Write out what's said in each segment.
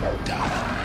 Down.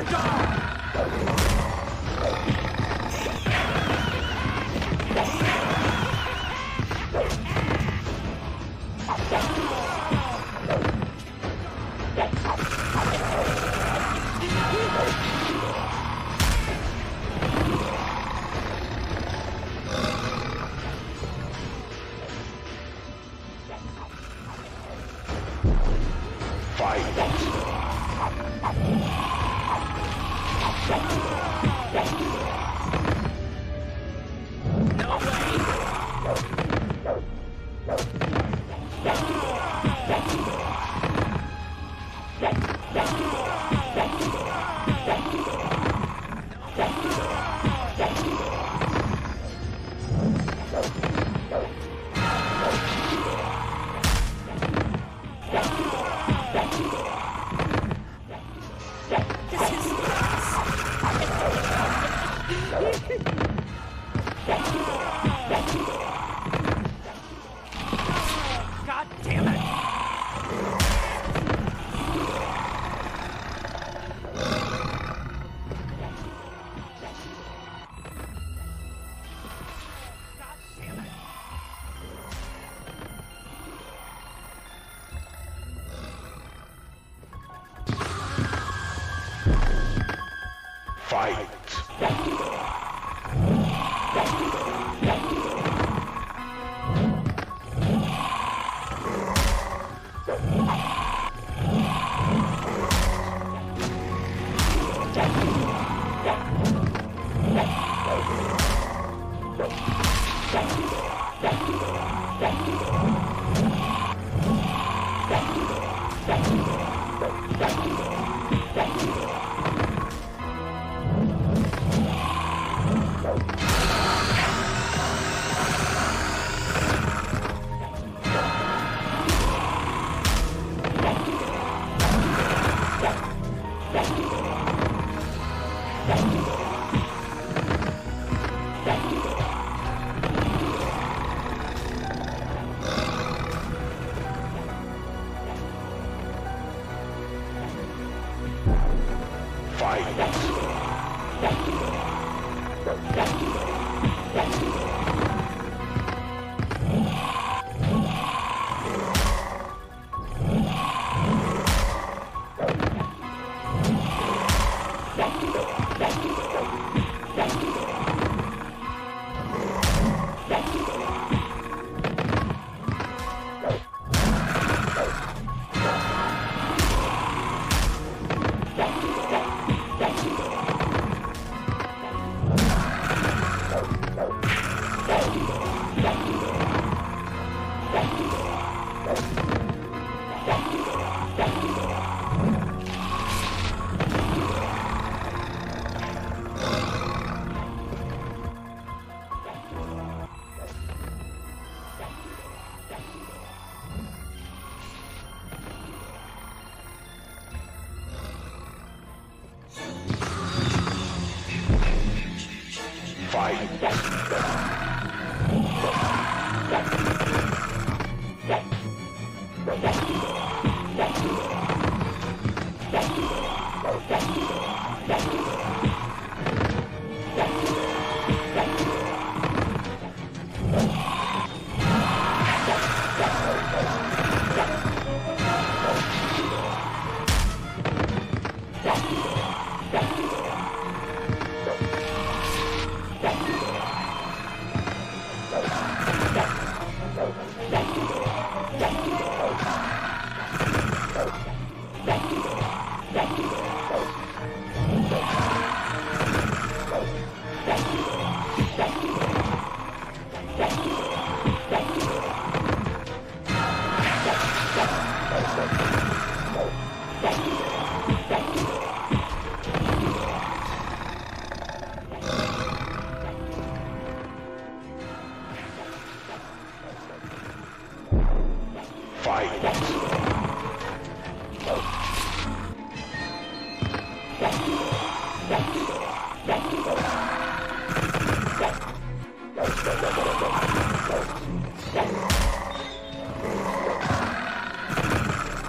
Killer dog!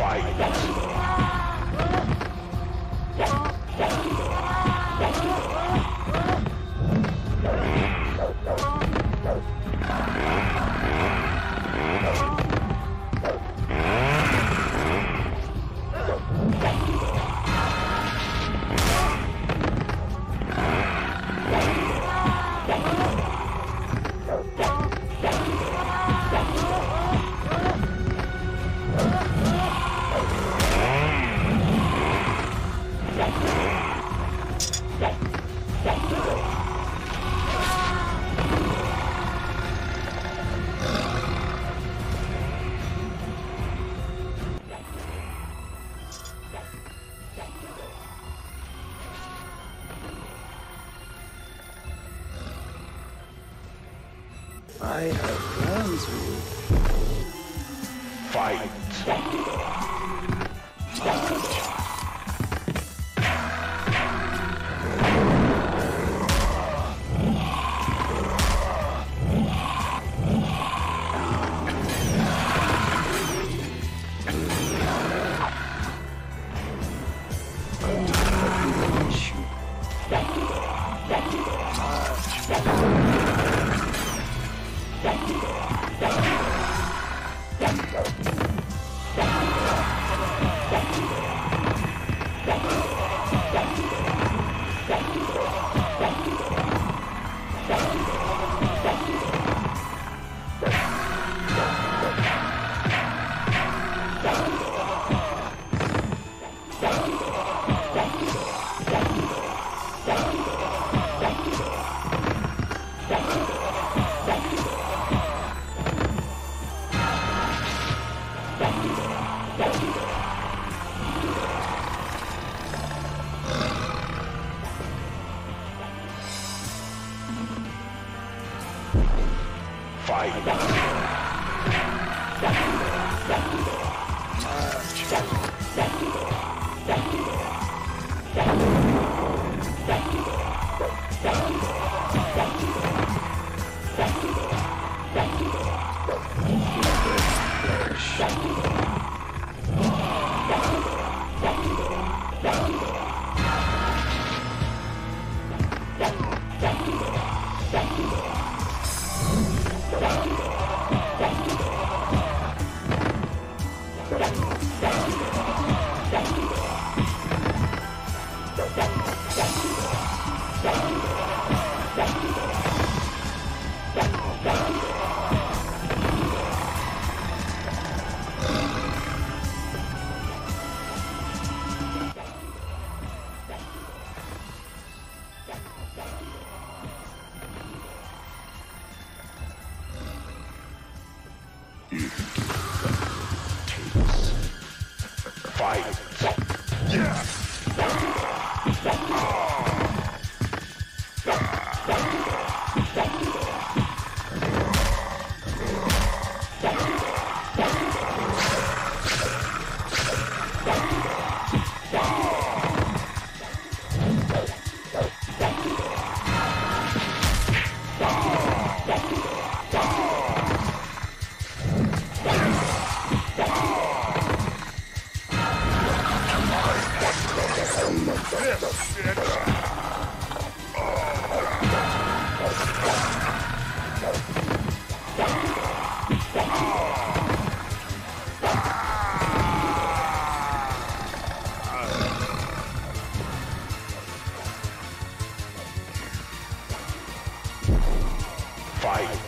I have plans for you. Fight. Fight. Fight. fight!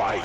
Fight.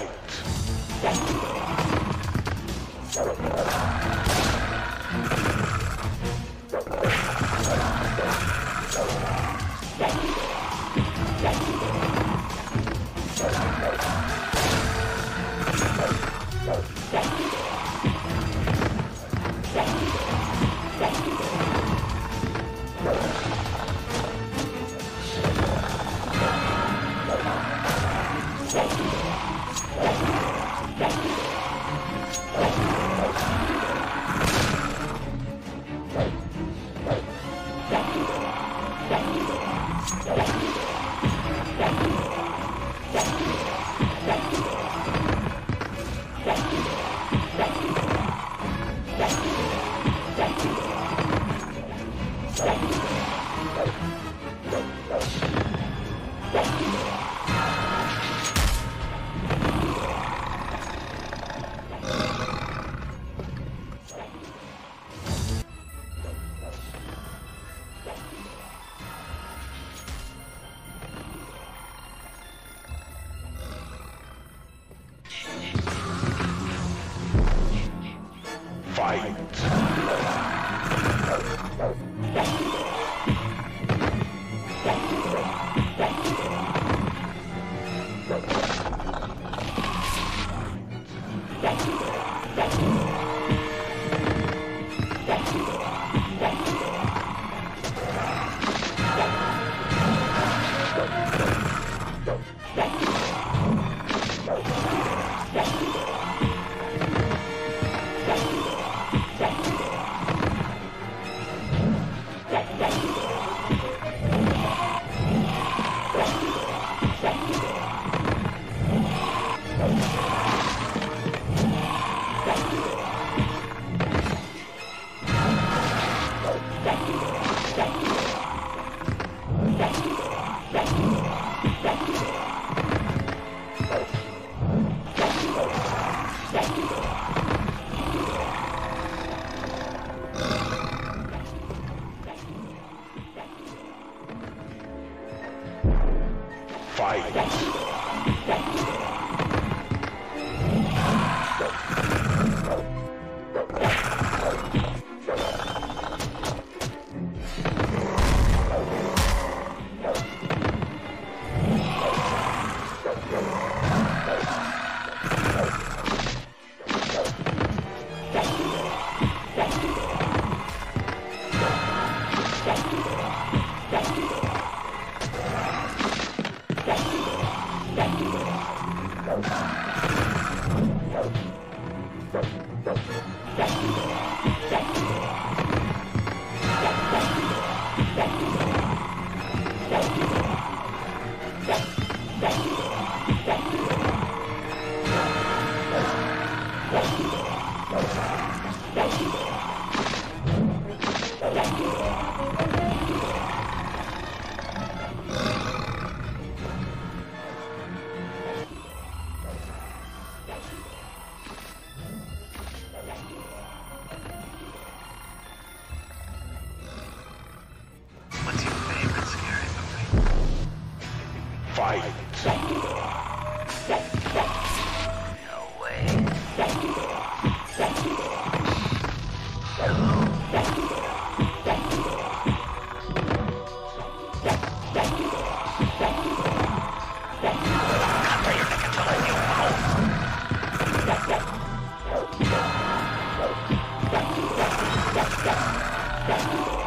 Yeah.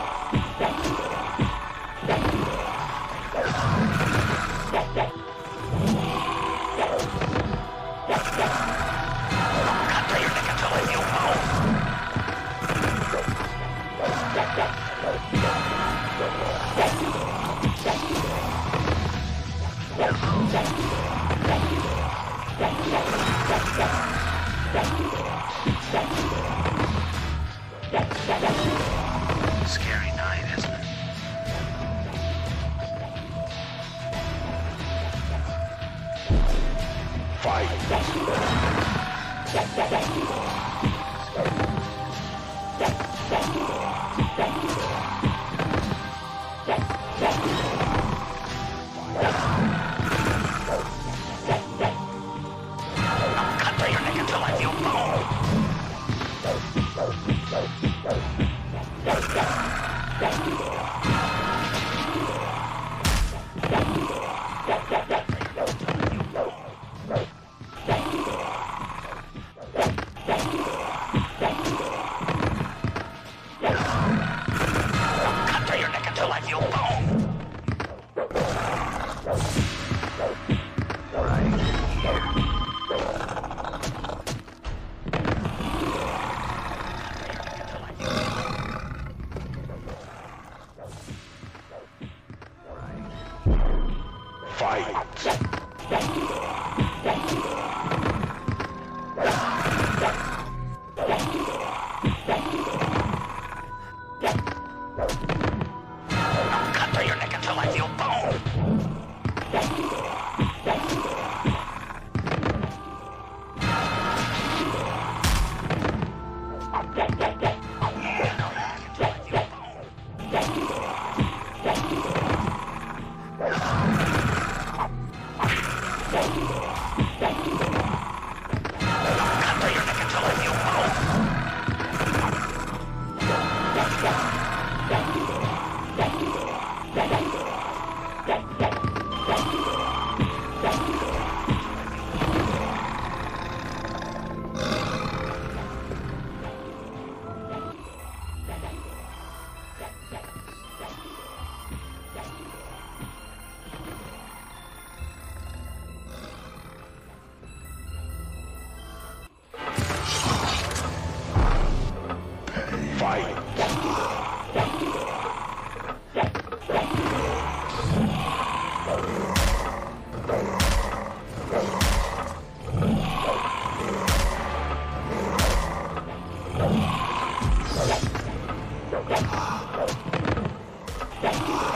Let's go. Fight.